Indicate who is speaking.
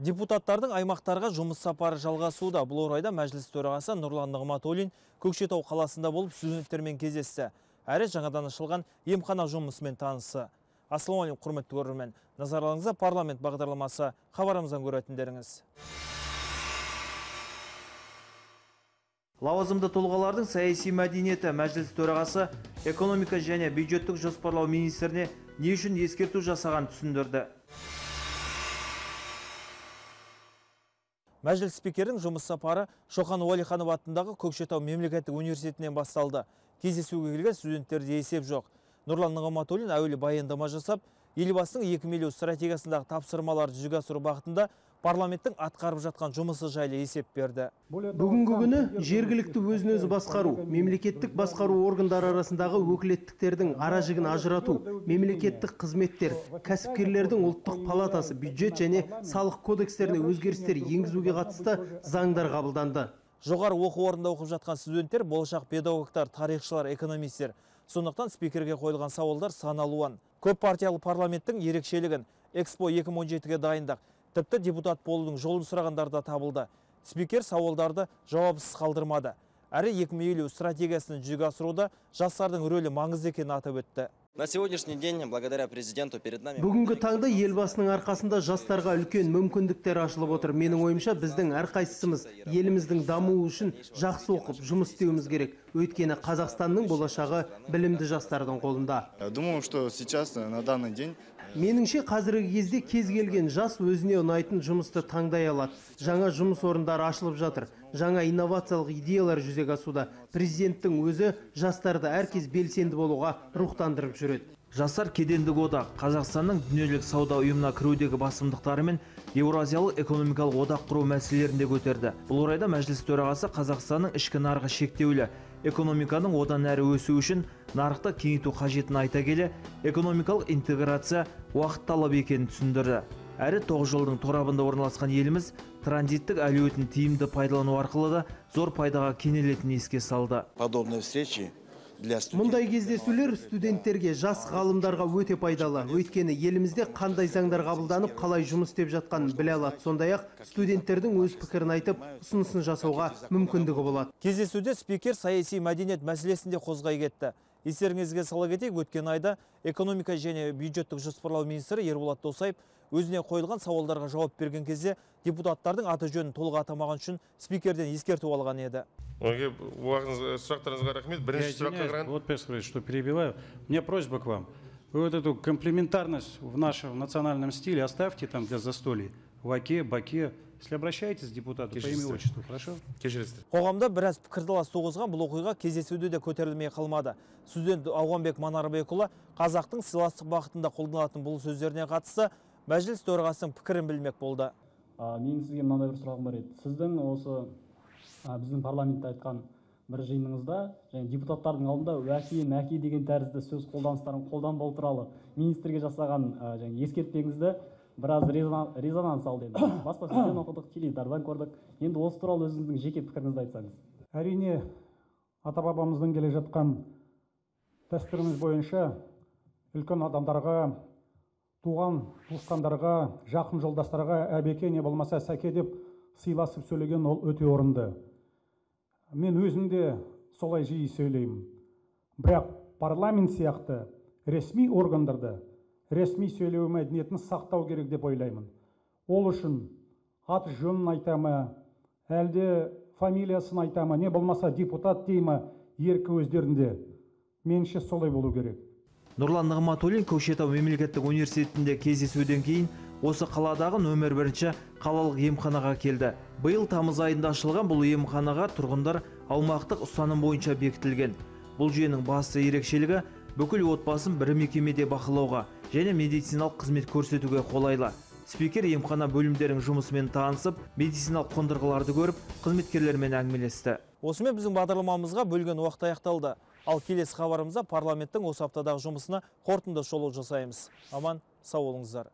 Speaker 1: Депутаттардың аймақтарға жұмыс сапары жалғасуда. Бұл орайда мәжіліс төрағасы Нұрлан Нығматуллин Көкшетау қаласында болып студенттермен кездесті. Әрі жаңадан ашылған емхана жұмысымен танысы. Ассалаумағалейкум құрметті көрермен. Назарларыңызға парламент бағдарламасы хабарымыздан көретіндеріңіз. Лауазымды тұлғалардың саяси мәдениеті мәжіліс төрағасы экономика және бюджеттік жоспарлау министріне не үшін ескерту жасаған түсіндірді. Мәжіліс спикердің жұмыс сапары Шоқан Уалиханов атындағы Көкшетау мемлекеттік университетінен басталды. Кездесуге келген студенттерде есеп жоқ. Нұрлан Нығматуллин әуелі баяндама жасап, елбасының 2 миллион стратегиясындағы тапсырмаларды жүзеге асыру бағытында парламенттің атқарып жатқан жұмысы жайлы есеп берді.
Speaker 2: Бүгінгі күні жергілікті өзін өзі басқару, мемлекеттік басқару органдары арасындағы өкілеттіктердің аражігін ажырату, мемлекеттік қызметтер, кәсіпкерлердің ұлттық палатасы, бюджет және салық кодекстеріне өзгерістер енгізуге қатысты заңдар қабылданды.
Speaker 1: Жоғары оқу орнында оқып жатқан студенттер болашақ педагогтар, тарихшылар, экономистер. Сондықтан спикерге қойылған сауалдар сан алуан. Көп партиялы парламенттің ерекшелігін Экспо 2017-ге дайындық тіпті депутат болудың жолын сұрағандар да табылды. Спикер сауалдарды жауапсыз қалдырмады. Әрі 2050 стратегиясын жүзеге асыруда жастардың рөлі маңызды екенін атап өтті.
Speaker 3: На сегодняшний день, благодаря президенту, перед нами...
Speaker 2: Бүгінгі таңда елбасының арқасында жастарға үлкен мүмкіндіктер ашылып отыр. Менің ойымша біздің әрқайсымыз еліміздің дамуы үшін жақсы оқып, жұмыс істеуіміз керек. Өйткені Қазақстанның болашағы білімді жастардың қолында.
Speaker 4: Думаю, что сейчас, на данный день,
Speaker 2: Меніңше қазіргі кезде кез келген жас өзіне ұнайтын жұмысты таңдай алады. Жаңа жұмыс орындары ашылып жатыр. Жаңа инновациялық идеялар жүзеге асуда. Президенттің өзі жастарды әркез белсенді болуға рухтандырып жүреді.
Speaker 1: Жастар кедендік одақ Қазақстанның дүниежүзілік сауда ұйымына кірудегі басымдықтары мен Еуразиялық экономикалық одақ құру мәселелерінде көтерді. Бұл орайда мәжіліс төрағасы Қазақстанның ішкі нарығы шектеулі, экономиканың одан әрі өсу үшін нарықты кеңейту қажетін айта келе, экономикалық интеграция уақыт талап екенін түсіндірді. Әрі тоғыз жылдың торабында орналасқан еліміз транзиттік әлеуетін тиімді пайдалану арқылы да зор пайдаға кенелетінін еске салды.
Speaker 4: подобные встречи
Speaker 2: Мұндай кездесулер студенттерге, жас ғалымдарға өте пайдалы. Өйткені елімізде қандай заңдар қабылданып, қалай жұмыс істеп жатқанын біле алады. Сондай-ақ студенттердің өз пікірін айтып, ұсынысын жасауға мүмкіндігі болады.
Speaker 1: Кездесуде спикер саяси мәдениет мәселесінде қозғай кетті. Естеріңізге сала кетейік, өткен айда экономика және бюджеттік жоспарлау министрі Ерболат Досаев өзіне қойылған сауалдарға жауап берген кезде депутаттардың аты жөнін толық атамаған үшін спикерден ескерту алған еді.
Speaker 5: Уағыңыз- сұрақтарыңызға рахмет.
Speaker 6: Я
Speaker 5: Бірінші сұраққа
Speaker 6: вот, что перебиваю. У меня просьба к вам. Вы вот эту комплементарность в нашем национальном стиле оставьте там для застолья. В оке, баке. Если обращаетесь к депутату по имени отчеству, хорошо?
Speaker 5: кешіресіздер
Speaker 1: Қоғамда біраз пікірталас туғызған бұл оқиға кездесуде де көтерілмей қалмады. Студент Ауғанбек Манарбекұлы қазақтың сыйластық бағытында қолданылатын бұл сөздеріне қатысты мәжіліс төрағасының пікірін білмек болды.
Speaker 7: А, менің сізге мынандай бір сұрағым бар еді сіздің осы а, біздің парламентте айтқан бір жиыныңызда және депутаттардың алдында уәки мәки деген тәрізді сөз қолданыстарын қолданбау туралы министрге жасаған және ескертпеңізді біраз резона- резонанс алды енді. Баспасөзден оқыдық теледидардан көрдік. Енді осы туралы өзіңіздің жеке пікіріңізді айтсаңыз.
Speaker 8: Әрине ата бабамыздан келе жатқан дәстүріміз бойынша үлкен адамдарға туған туысқандарға жақын жолдастарға әбеке не болмаса сәке деп сыйласып сөйлеген ол өте орынды. Мен өзім де солай жиі сөйлеймін. Бірақ парламент сияқты ресми органдарда ресми сөйлеу мәдениетін сақтау керек деп ойлаймын ол үшін аты жөнін айта ма әлде фамилиясын айта ма не болмаса депутат дей ма еркі өздерінде меніңше солай болу керек
Speaker 1: Нұрлан Нығматуллин Көкшетау мемлекеттік университетінде кездесуден кейін осы қаладағы нөмір бірінші қалалық емханаға келді. Биыл тамыз айында ашылған бұл емханаға тұрғындар аумақтық ұстаным бойынша бекітілген. Бұл жүйенің басты ерекшелігі бүкіл отбасын бір мекемеде бақылауға және медициналық қызмет көрсетуге қолайлы. Спикер емхана бөлімдерінің жұмысымен танысып, медициналық қондырғыларды көріп, қызметкерлермен әңгімелесті. Осымен біздің бағдарламамызға бөлген уақыт аяқталды. Ал келесі хабарымызда парламенттің осы аптадағы жұмысына қорытынды шолу жасаймыз. Аман, сау болыңыздар.